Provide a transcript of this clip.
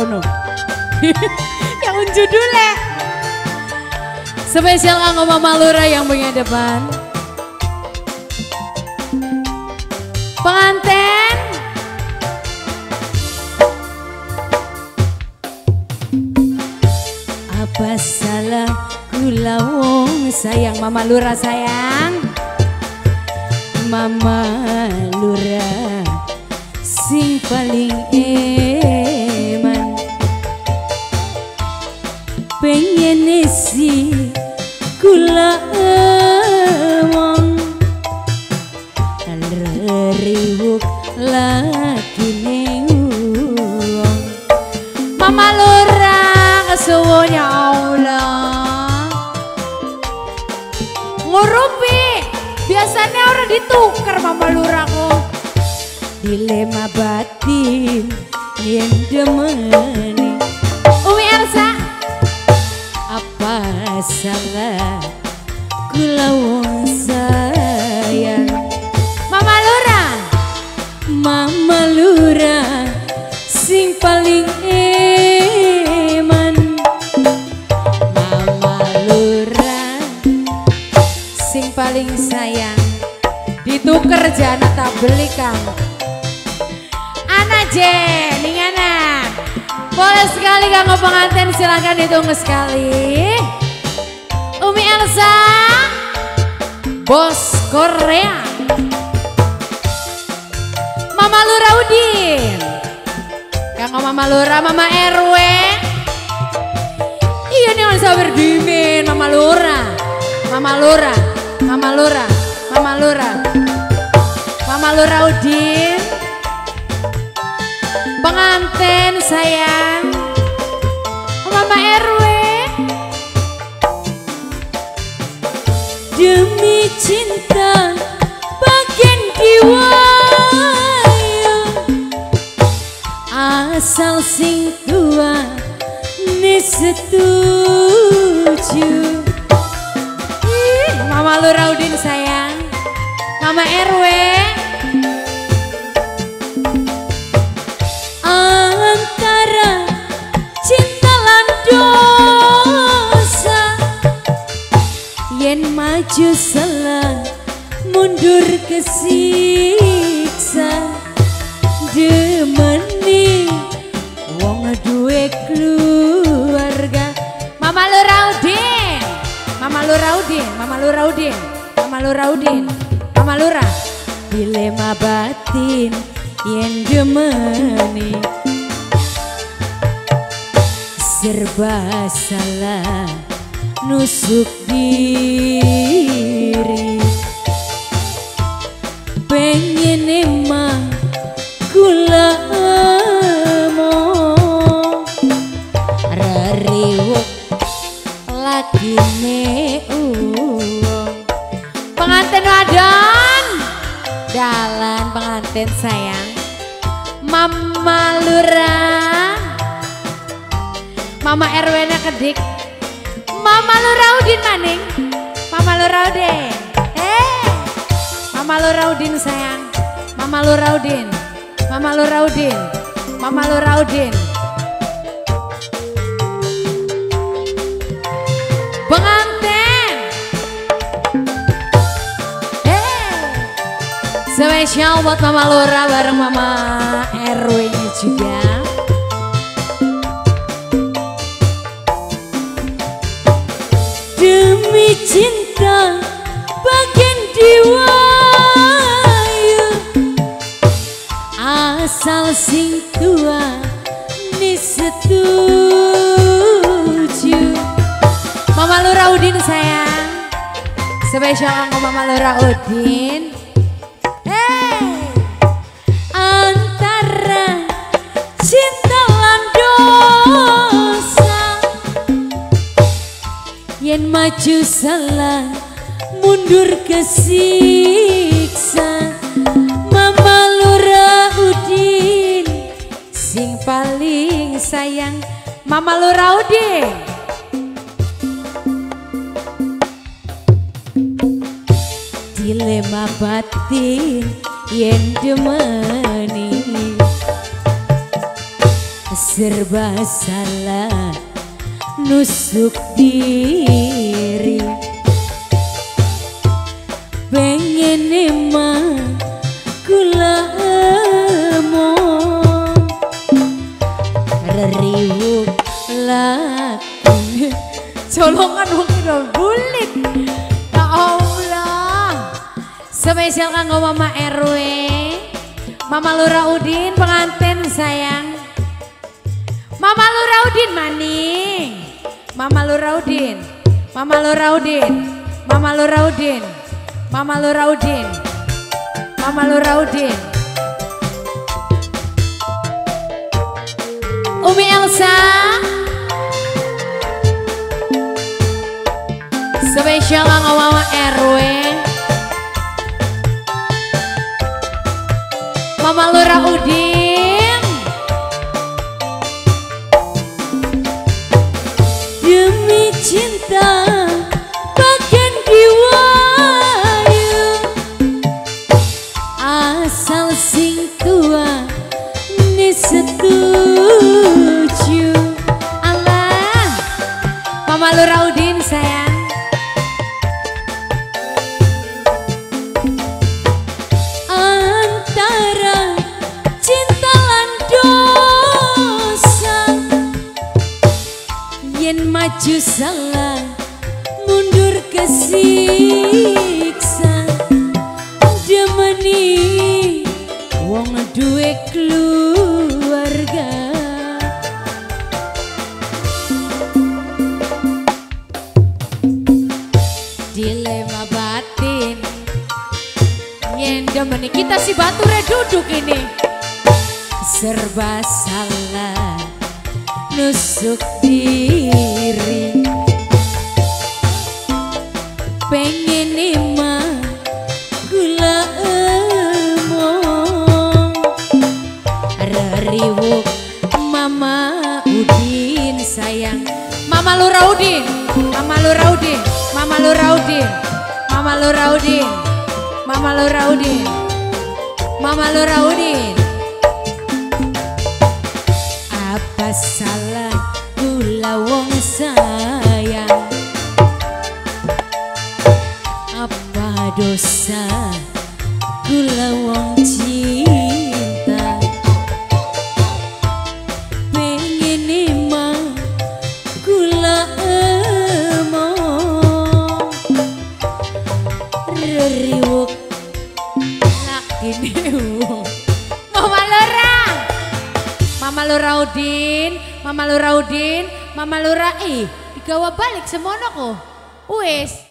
kono. yang judulnya Spesial kanggo Mama Lura yang punya depan. Pengantin Apa salah kula wong sayang Mama Lura sayang Mama Lura sing paling eman pengen si kula emong riwuk lagi nengong Mama Lura kesuwunya Allah. Ngurupi biasanya orang ditukar Mama Lura dilema batin yang demeni salah kula wong sayang. Mama Lura. Mama Lura sing paling eman. Mama Lura sing paling sayang. Dituker jana tak beli kamu Ana Jen, Ningana boleh sekali kanggo pengantin silahkan ditunggu sekali. Umi Elsa, Bos Korea. Mama Lura Udin. Kanggo Mama Lura, Mama RW. Iya nih harus berdimin Mama Lura. Mama Lura, Mama Lura, Mama Lura. Mama Lura Udin pengantin sayang setuju. Mama Luraudin sayang. Mama RW antara cinta lan dosa yen maju salah mundur kesiksa demeni Luraudin Mama Luraudin Mama Luraudin Mama Lura. Dilema batin yen demeni serba salah nusuk diri pengantin sayang. Mama Lurah Mama RW-nya kedik. Mama Luraudin maning. Mama Luraudin Eh Mama Luraudin sayang. Mama Luraudin Mama Luraudin Mama Luraudin Pengantin Spesial buat Mama Lura bareng Mama RW-nya juga. Demi cinta bagian diwayu asal sing tua ni setuju. Mama Lura Udin sayang. Spesial kanggo Mama Lura Udin yen maju salah mundur kesiksa Mama Lura Udin sing paling sayang Mama Lura Udin. Dilema batin yen demeni. Serba salah nusuk diri. Pengen emang kula reriwuk laki colongan udah bulit. Ya Allah. Spesial kanggo mama RW Mama Lura Udin pengantin sayang. Mama Lura Udin maning Mama Lura Udin Mama Lura Udin Mama Lura Udin Mama Lura Udin Mama Lura Udin Umi Elsa. Spesial mama RW Mama Lura salah mundur kesiksa demeni wong duwe keluarga. Dilema batin yen demeni kita si bature duduk ini. Serba salah nusuk diri pengen gula emong. Apa salah kula wong sayang dosa kula wong cinta. Pengen emang kula emong reriwuk lakine wong. Mama Lura Mama Lura Udin Mama Lura Udin Mama Lura ih digawa balik semono kok. Wis